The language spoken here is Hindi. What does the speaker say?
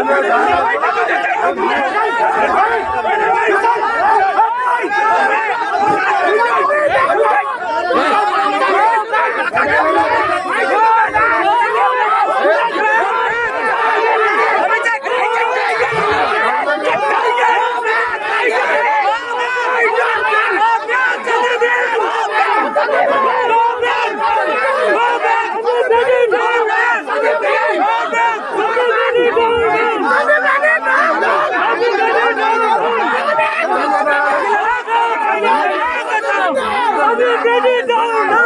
আমরা Ready, ready, down.